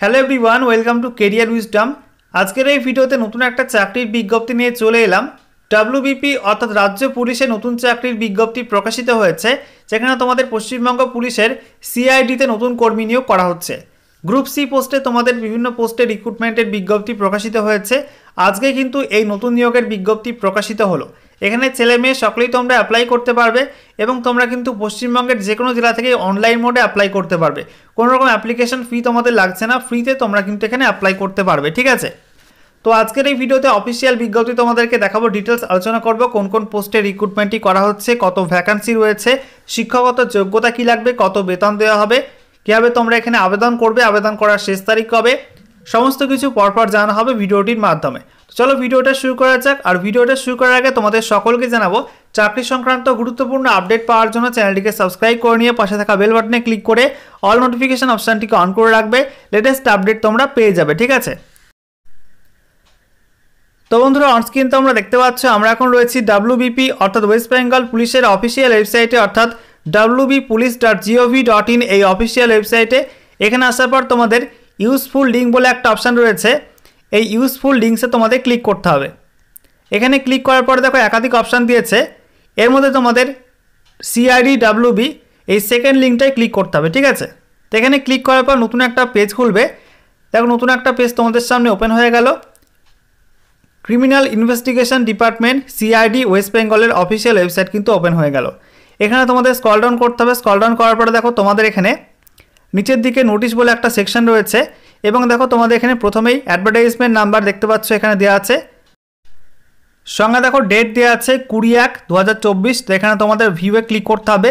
Hello everyone welcome to career wisdom আজকের এই ভিডিওতে নতুন একটা চাকরির বিজ্ঞপ্তি নিয়ে চলে এলাম। ডাব্লিউবিপি অর্থাৎ রাজ্য পুলিশে নতুন চাকরির বিজ্ঞপ্তি প্রকাশিত হয়েছে, যেখানে তোমাদের পশ্চিমবঙ্গ পুলিশের সিআইডিতে নতুন কর্মী নিয়োগ করা হচ্ছে। গ্রুপ সি পোস্টে তোমাদের বিভিন্ন পোস্টে রিক্রুটমেন্টের বিজ্ঞপ্তি প্রকাশিত হয়েছে। আজকে কিন্তু এই নতুন নিয়োগের বিজ্ঞপ্তি প্রকাশিত হলো। এখানে ছেলে মেয়ে সকলেই তোমরা অ্যাপ্লাই করতে পারবে এবং তোমরা কিন্তু পশ্চিমবঙ্গের যে কোনো জেলা থেকে অনলাইন মোডে অ্যাপ্লাই করতে পারবে। কোনো রকম অ্যাপ্লিকেশন ফি তোমাদের লাগছে না ফ্রিতে তোমরা কিন্তু এখানে অ্যাপ্লাই করতে পারবে, ঠিক আছে? তো আজকের এই ভিডিওতে অফিসিয়াল বিজ্ঞপ্তি তোমাদেরকে দেখাবো ডিটেলস আলোচনা করব, কোন কোন পোস্টে রিক্রুটমেন্টটি করা হচ্ছে, কত ভ্যাকান্সি রয়েছে, শিক্ষাগত যোগ্যতা কি লাগবে, কত বেতন দেওয়া হবে, কীভাবে তোমরা এখানে আবেদন করবে, আবেদন করার শেষ তারিখ কবে সমস্ত কিছু পরপর জানা হবে ভিডিওটির মাধ্যমে। তো চলো ভিডিওটা শুরু করা যাক, আর ভিডিওটা শুরু করার আগে তোমাদের সকলকে জানাব, চাকরি সংক্রান্ত গুরুত্বপূর্ণ আপডেট পাওয়ার জন্য চ্যানেলটিকে সাবস্ক্রাইব করে নিয়ে পাশে থাকা বেল বাটনে ক্লিক করে অল নোটিফিকেশন অপশানটিকে অন করে রাখবে লেটেস্ট আপডেট তোমরা পেয়ে যাবে, ঠিক আছে? তো বন্ধুরা অনস্ক্রিন তোমরা দেখতে পাচ্ছ, আমরা এখন রয়েছি ডাব্লিউবিপি অর্থাৎ ওয়েস্ট বেঙ্গল পুলিশের অফিসিয়াল ওয়েবসাইটে অর্থাৎ WB police dot GOV dot in এই অফিসিয়াল ওয়েবসাইটে এখানে আসার পর তোমাদের ইউজফুল লিঙ্ক বলে একটা অপশান রয়েছে। এই ইউজফুল লিঙ্কসে তোমাদের ক্লিক করতে হবে। এখানে ক্লিক করার পরে দেখো একাধিক অপশান দিয়েছে। এর মধ্যে তোমাদের সিআইডি ডাব্লিউবি এই সেকেন্ড লিঙ্কটায় ক্লিক করতে হবে, ঠিক আছে? তো এখানে ক্লিক করার পর নতুন একটা পেজ খুলবে। দেখো নতুন একটা পেজ তোমাদের সামনে ওপেন হয়ে গেল। Criminal investigation department CID west বেঙ্গলের অফিসিয়াল ওয়েবসাইট কিন্তু ওপেন হয়ে গেল। এখানে তোমাদের স্কল ডাউন করতে হবে। স্কল ডাউন করার পরে দেখো তোমাদের এখানে নিচের দিকে নোটিশ বলে একটা সেকশন রয়েছে এবং দেখো তোমাদের এখানে প্রথমেই অ্যাডভার্টাইজমেন্ট নাম্বার দেখতে পাচ্ছ, এখানে দেওয়া আছে। সঙ্গে দেখো ডেট দেওয়া আছে কুড়ি এক দু তো এখানে তোমাদের ভিউয়ে ক্লিক করতে হবে।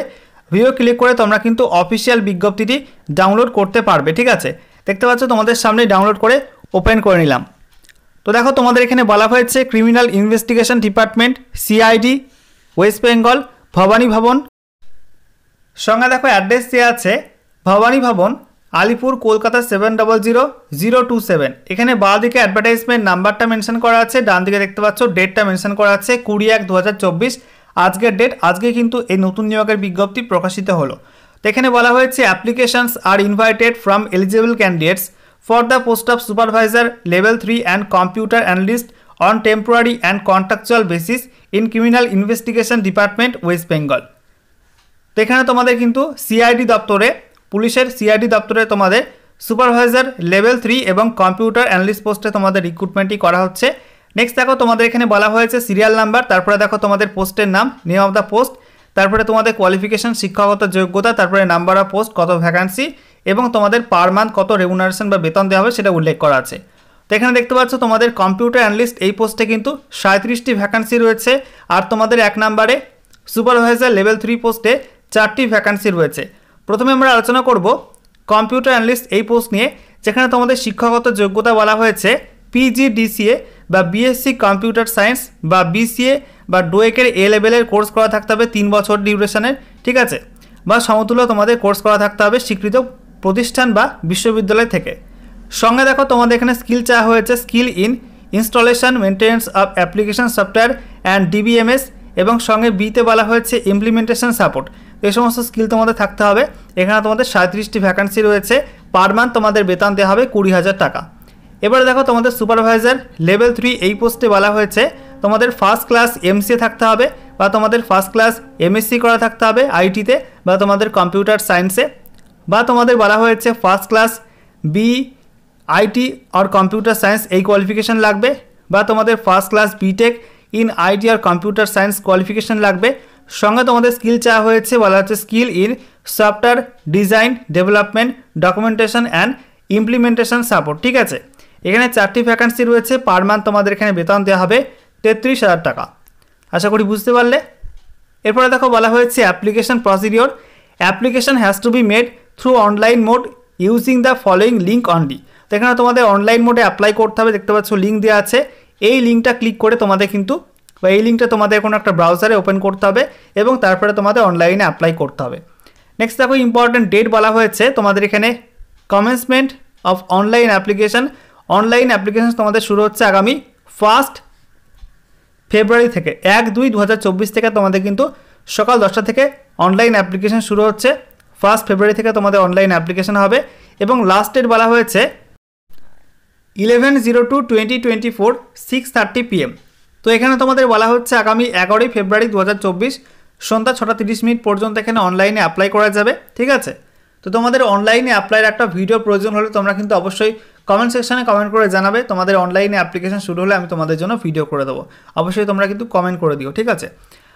ভিউয়ে ক্লিক করে তোমরা কিন্তু অফিসিয়াল বিজ্ঞপ্তিটি ডাউনলোড করতে পারবে, ঠিক আছে? দেখতে পাচ্ছ, তোমাদের সামনে ডাউনলোড করে ওপেন করে নিলাম। তো দেখো তোমাদের এখানে বলা হয়েছে criminal investigation department CID west Bengal Bhabani Bhaban. সঙ্গে দেখো অ্যাড্রেস দেওয়া আছে Bhabani Bhaban, Alipur, Kolkata seven double zero zero two seven এখানে বাঁ দিকে অ্যাডভার্টাইজমেন্ট নাম্বারটা মেনশন করা আছে ডান দিকে দেখতে পাচ্ছ ডেটটা মেনশন করা আছে, কুড়ি এক দু আজকের ডেট আজকে কিন্তু এই নতুন নিয়োগের বিজ্ঞপ্তি প্রকাশিত হলো। এখানে বলা হয়েছে applications are invited from eligible candidates for the post of supervisor level three and computer analyst on temporary and contractual basis in criminal investigation department west Bengal তো এখানে তোমাদের কিন্তু সিআইডি দপ্তরে পুলিশের সিআইডি দপ্তরে তোমাদের সুপারভাইজার লেভেল থ্রি এবং computer analyst পোস্টে তোমাদের রিক্রুটমেন্টই করা হচ্ছে। নেক্সট দেখো, তোমাদের এখানে বলা হয়েছে সিরিয়াল নাম্বার তারপরে দেখো তোমাদের পোস্টের নাম নেম অফ দ্য পোস্ট তারপরে তোমাদের কোয়ালিফিকেশন শিক্ষাগত যোগ্যতা, তারপরে নাম্বার অফ পোস্ট কত ভ্যাকান্সি এবং তোমাদের পার মান্থ কত রেমুনারেশন বা বেতন দেওয়া হবে সেটা উল্লেখ করা আছে। তো এখানে দেখতে পাচ্ছ, তোমাদের কম্পিউটার অ্যানালিস্ট এই পোস্টে কিন্তু সাঁত্রিশটি ভ্যাকান্সি রয়েছে আর তোমাদের এক নাম্বারে সুপারভাইজার লেভেল থ্রি পোস্টে চারটি ভ্যাকান্সি রয়েছে। প্রথমে আমরা আলোচনা করব কম্পিউটার অ্যানালিস্ট এই পোস্ট নিয়ে, যেখানে তোমাদের শিক্ষাগত যোগ্যতা বলা হয়েছে পিজিডিসিএ বা বিএসসি কম্পিউটার সায়েন্স বা বিসিএ বা ডোয়েকের এ লেভেলের কোর্স করা থাকতে হবে তিন বছর ডিউরেশনের ঠিক আছে? বা সমতুল্য তোমাদের কোর্স করা থাকতে হবে স্বীকৃত প্রতিষ্ঠান বা বিশ্ববিদ্যালয় থেকে। সঙ্গে দেখো তোমাদের এখানে স্কিল চাওয়া হয়েছে skill in installation maintenance of application software and DBMS এবং সঙ্গে বিতে বলা হয়েছে ইমপ্লিমেন্টেশন সাপোর্ট এই সমস্ত স্কিল তোমাদের থাকতে হবে। এখানে তোমাদের সাঁত্রিশটি ভ্যাকান্সি রয়েছে। পার মান্থ তোমাদের বেতন দেওয়া হবে কুড়ি হাজার টাকা। এবারে দেখো তোমাদের সুপারভাইজার লেভেল থ্রি এই পোস্টে বলা হয়েছে। তোমাদের ফার্স্ট ক্লাস এমসিএ থাকতে হবে বা তোমাদের ফার্স্ট ক্লাস এমএসসি করা থাকতে হবে আইটিতে বা তোমাদের কম্পিউটার সায়েন্সে বা তোমাদের বলা হয়েছে first class B IT R computer science এই কোয়ালিফিকেশান লাগবে। বা তোমাদের first class BTech in IT R computer science qualification লাগবে। সঙ্গে তোমাদের স্কিল চাওয়া হয়েছে, বলা হচ্ছে skill in software design development documentation and implementation support ঠিক আছে? এখানে চারটি ভ্যাকান্সি রয়েছে পার মান্থ তোমাদের এখানে বেতন দেওয়া হবে তেত্রিশ হাজার টাকা। আশা করি বুঝতে পারলে? এরপরে দেখো বলা হয়েছে application procedure application has to be made through online mode using the following link only তো এখানে তোমাদের অনলাইন মোডে অ্যাপ্লাই করতে হবে, দেখতে পাচ্ছ লিঙ্ক দেওয়া আছে। এই লিঙ্কটা ক্লিক করে তোমাদের কিন্তু বা এই লিঙ্কটা তোমাদের কোনো একটা ব্রাউজারে ওপেন করতে হবে এবং তারপরে তোমাদের অনলাইনে অ্যাপ্লাই করতে হবে। নেক্সট দেখো ইম্পর্টেন্ট ডেট বলা হয়েছে। তোমাদের এখানে commencement of online application online application তোমাদের শুরু হচ্ছে আগামী ফার্স্ট ফেব্রুয়ারি থেকে। এক দুই দু থেকে তোমাদের কিন্তু সকাল দশটা থেকে অনলাইন অ্যাপ্লিকেশন শুরু হচ্ছে। ফার্স্ট ফেব্রুয়ারি থেকে তোমাদের অনলাইন অ্যাপ্লিকেশন হবে এবং লাস্ট ডেট বলা হয়েছে eleven zero two twenty twenty four six thirty PM তো এখানে তোমাদের বলা হচ্ছে আগামী এগারোই ফেব্রুয়ারি দু হাজার চব্বিশ সন্ধ্যা ছটা তিরিশ মিনিট পর্যন্ত এখানে অনলাইনে অ্যাপ্লাই করা যাবে, ঠিক আছে? তো তোমাদের অনলাইনে অ্যাপ্লাইয়ের একটা ভিডিও প্রয়োজন হলে তোমরা কিন্তু অবশ্যই কমেন্ট সেকশানে কমেন্ট করে জানাবে, তোমাদের অনলাইনে অ্যাপ্লিকেশন শুরু হলে আমি তোমাদের জন্য ভিডিও করে দেবো। অবশ্যই তোমরা কিন্তু কমেন্ট করে দিও, ঠিক আছে?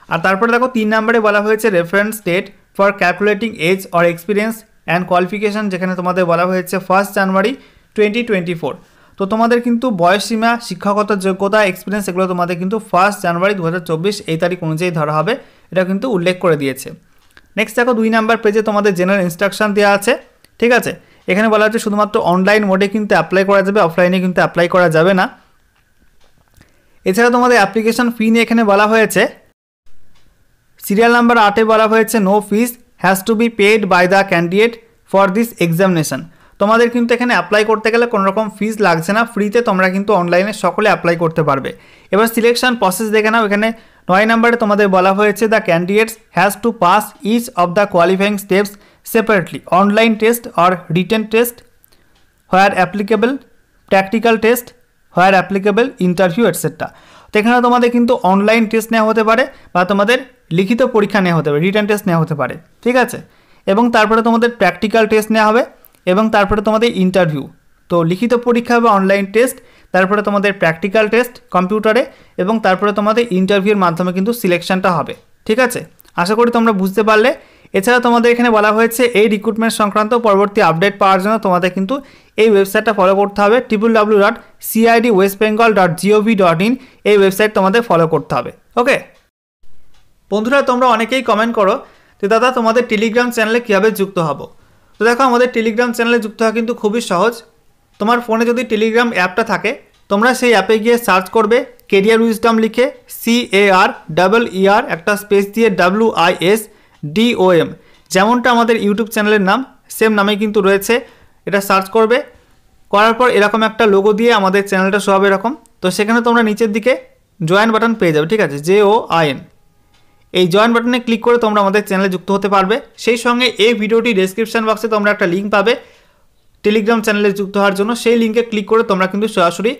আর তারপরে দেখো, তিন নম্বরে বলা হয়েছে reference date for calculating age or experience and qualification যেখানে তোমাদের বলা হয়েছে first January twenty twenty four তো তোমাদের কিন্তু বয়স সীমা, শিক্ষাগত যোগ্যতা এক্সপিরিয়েন্স এগুলো তোমাদের কিন্তু ফার্স্ট জানুয়ারি দু হাজার চব্বিশ এই তারিখ অনুযায়ী ধরা হবে। এটা কিন্তু উল্লেখ করে দিয়েছে। নেক্সট দেখো দুই নাম্বার পেজে তোমাদের জেনারেল ইনস্ট্রাকশন দেওয়া আছে। ঠিক আছে? এখানে বলা হচ্ছে শুধুমাত্র অনলাইন মোডে কিন্তু অ্যাপ্লাই করা যাবে অফলাইনে কিন্তু অ্যাপ্লাই করা যাবে না। এছাড়া তোমাদের অ্যাপ্লিকেশন ফি নিয়ে এখানে বলা হয়েছে। সিরিয়াল নাম্বার আটে বলা হয়েছে no fees has to be paid by the candidate for this examination তোমাদের কিন্তু এখানে অ্যাপ্লাই করতে গেলে কোনো রকম ফিস লাগছে না। ফ্রিতে তোমরা কিন্তু অনলাইনে সকলে অ্যাপ্লাই করতে পারবে। এবার সিলেকশন প্রসেস দেখে নাও। এখানে নয় নম্বরে তোমাদের বলা হয়েছে the candidates has to pass each of the qualifying steps separately online test or written test where applicable practical test where applicable interview etcetera তো এখানে তোমাদের কিন্তু অনলাইন টেস্ট নেওয়া হতে পারে বা তোমাদের লিখিত পরীক্ষা নেওয়া হতে পারে রিটার্ন টেস্ট নেওয়া হতে পারে। ঠিক আছে? এবং তারপরে তোমাদের প্র্যাকটিক্যাল টেস্ট নেওয়া হবে। এবং তারপরে তোমাদের ইন্টারভিউ তো লিখিত পরীক্ষা বা অনলাইন টেস্ট তারপরে তোমাদের প্র্যাকটিক্যাল টেস্ট কম্পিউটারে এবং তারপরে তোমাদের ইন্টারভিউর মাধ্যমে কিন্তু সিলেকশনটা হবে। ঠিক আছে? আশা করি তোমরা বুঝতে পারলে। এছাড়া তোমাদের এখানে বলা হয়েছে, এই রিক্রুটমেন্ট সংক্রান্ত পরবর্তী আপডেট পাওয়ার জন্য তোমাদের কিন্তু এই ওয়েবসাইটটা ফলো করতে হবে। Triple W dot CID west Bengal dot GOV dot in এই ওয়েবসাইট তোমাদের ফলো করতে হবে। ওকে বন্ধুরা, তোমরা অনেকেই কমেন্ট করো যে, দাদা, তোমাদের টেলিগ্রাম চ্যানেলে কীভাবে যুক্ত হব? তো দেখো, আমাদের টেলিগ্রাম চ্যানেলে যুক্ত হওয়া কিন্তু খুবই সহজ। তোমার ফোনে যদি টেলিগ্রাম অ্যাপটা থাকে, তোমরা সেই অ্যাপে গিয়ে সার্চ করবে কেরিয়ার উইজডম লিখে C A R double E R একটা স্পেস দিয়ে W I S D O M যেমনটা আমাদের ইউটিউব চ্যানেলের নাম সেম নামে কিন্তু রয়েছে। এটা সার্চ করবে, করার পর এরকম একটা লোগো দিয়ে আমাদের চ্যানেলটা হবে এরকম। তো সেখানে তোমরা নিচের দিকে জয়েন বাটন পেয়ে যাবে, ঠিক আছে? জে ও আই এন এই জয়েন বাটনে ক্লিক করে তোমরা আমাদের চ্যানেলে যুক্ত হতে পারবে। সেই সঙ্গে এই ভিডিওটি ডেসক্রিপশন বক্সে তোমরা একটা লিঙ্ক পাবে টেলিগ্রাম চ্যানেলে যুক্ত হওয়ার জন্য। সেই লিঙ্কে ক্লিক করে তোমরা কিন্তু সরাসরি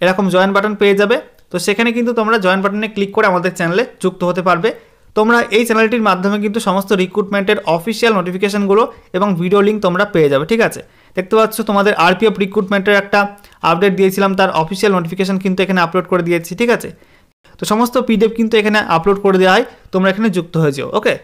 এরকম জয়েন বাটন পেয়ে যাবে। তো সেখানে কিন্তু তোমরা জয়েন বাটনে ক্লিক করে আমাদের চ্যানেলে যুক্ত হতে পারবে। তোমরা এই চ্যানেলটির মাধ্যমে কিন্তু সমস্ত রিক্রুটমেন্টের অফিসিয়াল নোটিফিকেশানগুলো এবং ভিডিও লিঙ্ক তোমরা পেয়ে যাবে, ঠিক আছে? দেখতে পাচ্ছ, তোমাদের আরপিএফ রিক্রুটমেন্টের একটা আপডেট দিয়েছিলাম, তার অফিসিয়াল নোটিফিকেশান কিন্তু এখানে আপলোড করে দিয়েছি, ঠিক আছে? তো সমস্ত পিডিএফ কিন্তু এখানে আপলোড করে দেওয়া হয়, তোমরা এখানে যুক্ত হয়ে যাও ওকে